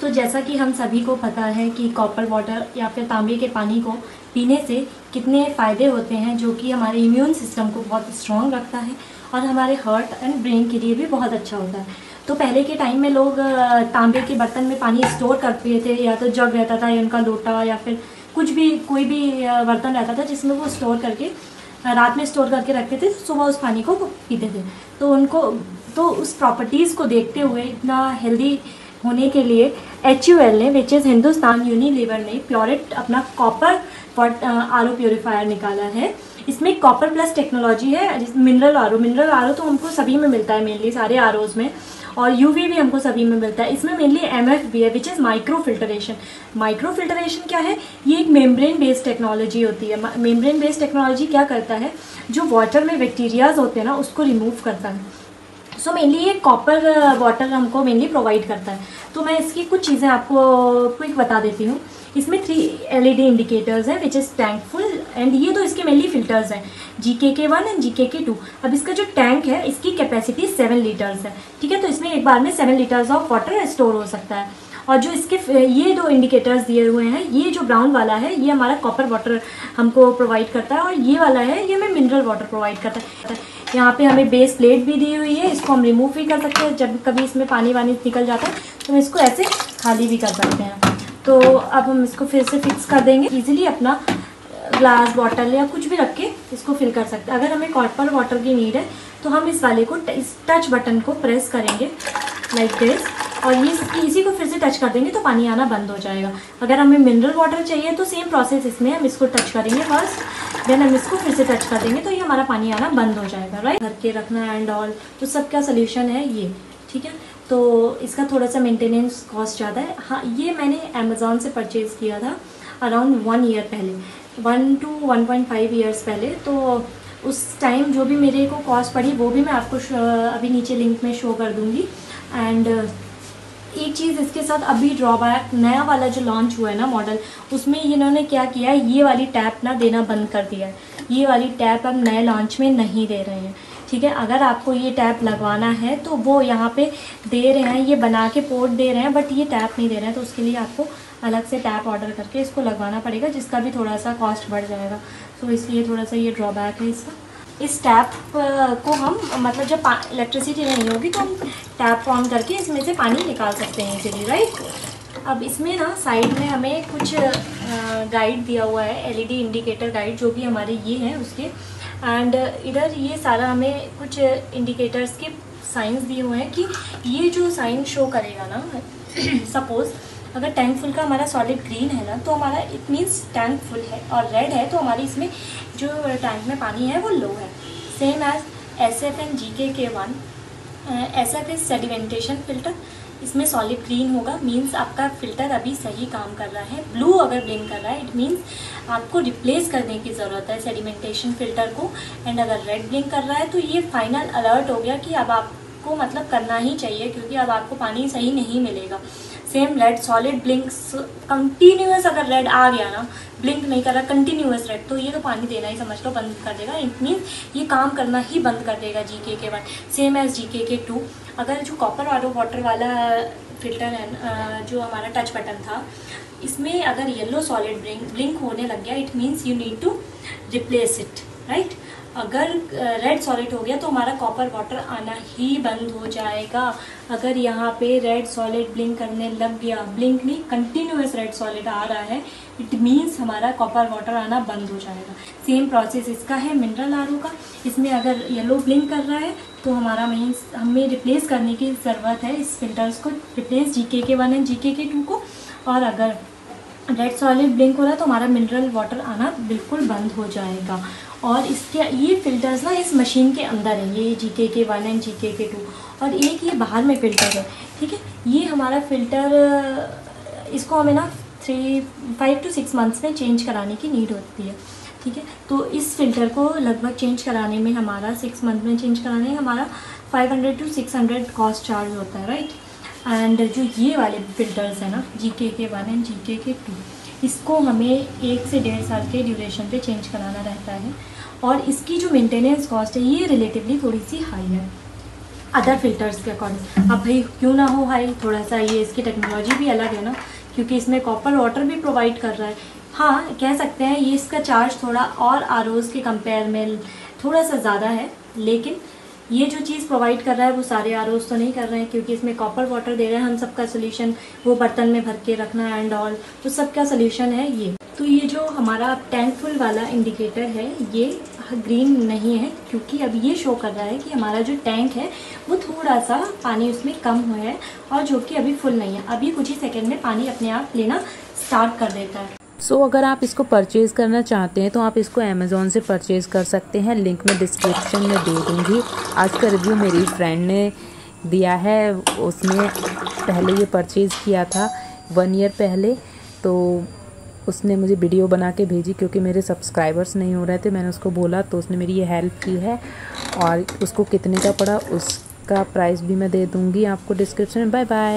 तो जैसा कि हम सभी को पता है कि कॉपर वाटर या फिर तांबे के पानी को पीने से कितने फ़ायदे होते हैं, जो कि हमारे इम्यून सिस्टम को बहुत स्ट्रॉन्ग रखता है और हमारे हार्ट एंड ब्रेन के लिए भी बहुत अच्छा होता है। तो पहले के टाइम में लोग तांबे के बर्तन में पानी स्टोर करते थे, या तो जग रहता था, या उनका लोटा, या फिर कुछ भी, कोई भी बर्तन रहता था, जिसमें वो स्टोर करके रात में स्टोर करके रखते थे सुबह उस पानी को पीते थे। तो उनको तो उस प्रॉपर्टीज़ को देखते हुए इतना हेल्दी होने के लिए HUL ने विच इज़ हिंदुस्तान यूनिलीवर ने प्योरिट अपना कॉपर आर ओ प्योरीफायर निकाला है। इसमें कॉपर प्लस टेक्नोलॉजी है मिनरल आर मिनरल आर तो हमको सभी में मिलता है मेनली सारे आर में। और यूवी भी हमको सभी में मिलता है। इसमें मेनली एम एफ़ भी है which is micro filtration micro filtration क्या है? ये एक मेम्ब्रेन बेस्ड टेक्नोलॉजी होती है। मेम्ब्रेन बेस्ड टेक्नोलॉजी क्या करता है? जो वाटर में बैक्टीरियाज होते हैं ना, उसको रिमूव करता है। सो मेनली ये कॉपर वाटर हमको मेनली प्रोवाइड करता है। तो मैं इसकी कुछ चीज़ें आपको क्विक बता देती हूँ। इसमें थ्री एलईडी इंडिकेटर्स हैं विच इज़ टैंकफुल एंड ये तो इसके मेनली फिल्टर्स हैं। जी के के वन एंड जी के के टू अब इसका जो टैंक है, इसकी कैपेसिटी सेवन लीटर्स है। ठीक है तो इसमें एक बार में seven litres of water store हो सकता है। और जो इसके, ये दो इंडिकेटर्स दिए हुए हैं, ये जो ब्राउन वाला है, ये हमारा कॉपर वाटर हमको प्रोवाइड करता है, और ये वाला है, ये हमें मिनरल वाटर प्रोवाइड करता है। यहाँ पे हमें बेस प्लेट भी दी हुई है, इसको हम रिमूव भी कर सकते हैं। जब कभी इसमें पानी वानी निकल जाता है तो हम इसको ऐसे खाली भी कर सकते हैं। तो अब हम इसको फिर से फिक्स कर देंगे। ईजिली अपना ग्लास बॉटल या कुछ भी रख के इसको फिल कर सकते हैं। अगर हमें कॉपर वाटर की नीड है तो हम इस वाले को इस टच बटन को प्रेस करेंगे लाइक दिस और ये इसी को फिर से टच कर देंगे तो पानी आना बंद हो जाएगा। अगर हमें मिनरल वाटर चाहिए तो सेम प्रोसेस इसमें हम इसको टच करेंगे फ़र्स्ट देन हम इसको फिर से टच कर देंगे तो ये हमारा पानी आना बंद हो जाएगा राइट भर के रखना एंड ऑल तो सबका सोल्यूशन है ये, ठीक है? तो इसका थोड़ा सा मेंटेनेंस कॉस्ट ज़्यादा है। हाँ ये मैंने अमेज़ोन से परचेज़ किया था अराउंड वन ईयर पहले one two one point five years पहले। तो उस टाइम जो भी मेरे को कॉस्ट पड़ी, वो भी मैं आपको अभी नीचे लिंक में शो कर दूँगी। एंड एक चीज़ इसके साथ अभी ड्रॉबैक नया वाला जो लॉन्च हुआ है ना मॉडल उसमें इन्होंने क्या किया है? ये वाली टैप ना देना बंद कर दिया है। ये वाली टैप अब नए लॉन्च में नहीं दे रहे हैं। ठीक है? अगर आपको ये टैप लगवाना है तो वो यहाँ पे दे रहे हैं, ये बना के पोर्ट दे रहे हैं बट ये टैप नहीं दे रहे हैं तो उसके लिए आपको अलग से टैप ऑर्डर करके इसको लगवाना पड़ेगा, जिसका भी थोड़ा सा कॉस्ट बढ़ जाएगा। तो इसलिए थोड़ा सा ये ड्रॉबैक है इसका। इस टैप को हम मतलब जब इलेक्ट्रिसिटी नहीं होगी तो हम टैप ऑन करके इसमें से पानी निकाल सकते हैं इसीलिए राइट अब इसमें ना साइड में हमें कुछ गाइड दिया हुआ है एलईडी इंडिकेटर गाइड जो भी हमारे ये हैं उसके। एंड इधर ये सारा हमें कुछ इंडिकेटर्स के साइंस दिए हुए हैं कि ये जो साइन शो करेगा ना सपोज़ अगर टैंक फुल का हमारा सॉलिड ग्रीन है ना तो हमारा इट मीन्स टैंक फुल है और रेड है तो हमारी इसमें जो टैंक में पानी है, वो लो है। Same as S F N G के के one S F is sedimentation filter इसमें सॉलिड ग्रीन होगा मीन्स आपका फ़िल्टर अभी सही काम कर रहा है। ब्लू अगर ब्लिंक कर रहा है इट मीन्स आपको रिप्लेस करने की ज़रूरत है सेडिमेंटेशन फ़िल्टर को। एंड अगर रेड ब्लिंक कर रहा है तो ये फाइनल अलर्ट हो गया कि अब आपको मतलब करना ही चाहिए, क्योंकि अब आपको पानी सही नहीं मिलेगा। Same red solid blinks continuous अगर रेड आ गया ना ब्लिंक नहीं कर रहा कंटिन्यूस रेड तो ये तो पानी देना ही, समझ लो, बंद कर देगा। इट मीन्स ये काम करना ही बंद कर देगा जी के के वन सेम एज जी के के टू अगर जो कॉपर वाटर वाटर वाला फ़िल्टर है जो हमारा टच बटन था, इसमें अगर येलो सॉलिड ब्लिंक ब्लिंक होने लग गया it means you need to replace it right अगर रेड सॉलिड हो गया तो हमारा कॉपर वाटर आना ही बंद हो जाएगा। अगर यहाँ पे रेड सॉलिड ब्लिंक करने लग गया ब्लिंक नहीं कंटिन्यूस रेड सॉलिड आ रहा है इट मीन्स हमारा कॉपर वाटर आना बंद हो जाएगा। सेम प्रोसेस इसका है मिनरल आरओ का। इसमें अगर येलो ब्लिंक कर रहा है तो हमारा मीन्स हमें रिप्लेस करने की ज़रूरत है इस फिल्टर्स को। रिप्लेस जी के वन एंड जी के टू को। और अगर रेड सॉलिड ब्लिंक हो रहा है तो हमारा मिनरल वाटर आना बिल्कुल बंद हो जाएगा। और इसके, ये फ़िल्टर्स ना इस मशीन के अंदर हैं, ये जी के के वन एंड जी के के टू और एक ये बाहर में फ़िल्टर है, ठीक है? ये हमारा फ़िल्टर इसको हमें ना three five two six months में चेंज कराने की नीड होती है, ठीक है? तो इस फ़िल्टर को लगभग चेंज कराने में हमारा सिक्स मंथ में चेंज कराने में हमारा five hundred to six hundred cost charge होता है राइट एंड जो ये वाले फ़िल्टर्स हैं ना जी के के वन एंड जी के के टू इसको हमें एक से डेढ़ साल के ड्यूरेशन पे चेंज कराना रहता है। और इसकी जो मेंटेनेंस कॉस्ट है, ये रिलेटिवली थोड़ी सी हाई है। अदर फिल्टर्स के अकॉर्डिंग अब भाई क्यों ना हो भाई थोड़ा सा ये इसकी टेक्नोलॉजी भी अलग है ना, क्योंकि इसमें कॉपर वाटर भी प्रोवाइड कर रहा है। हाँ कह सकते हैं ये इसका चार्ज थोड़ा और आर के कंपेयर में थोड़ा सा ज़्यादा है, लेकिन ये जो चीज़ प्रोवाइड कर रहा है, वो सारे आर तो नहीं कर रहे हैं, क्योंकि इसमें कॉपर वाटर दे रहे हैं, हम सबका सोल्यूशन वो बर्तन में भर के रखना एंड ऑल तो सबका सोल्यूशन है ये। तो ये जो हमारा टैंक फुल वाला इंडिकेटर है, ये ग्रीन नहीं है, क्योंकि अब ये शो कर रहा है कि हमारा जो टैंक है, वो थोड़ा सा पानी उसमें कम हुआ है और जो कि अभी फुल नहीं है। अभी कुछ ही सेकेंड में पानी अपने आप लेना स्टार्ट कर देता है। सो so, अगर आप इसको परचेज़ करना चाहते हैं तो आप इसको अमेज़ोन से परचेज़ कर सकते हैं। लिंक मैं डिस्क्रिप्शन में दे दूँगी। आज का रिव्यू मेरी फ्रेंड ने दिया है। उसने पहले ये परचेज़ किया था वन ईयर पहले। तो उसने मुझे वीडियो बना के भेजी क्योंकि मेरे सब्सक्राइबर्स नहीं हो रहे थे। मैंने उसको बोला तो उसने मेरी ये हेल्प की है। और उसको कितने का पड़ा उसका प्राइस भी मैं दे दूँगी आपको डिस्क्रिप्शन में। Bye bye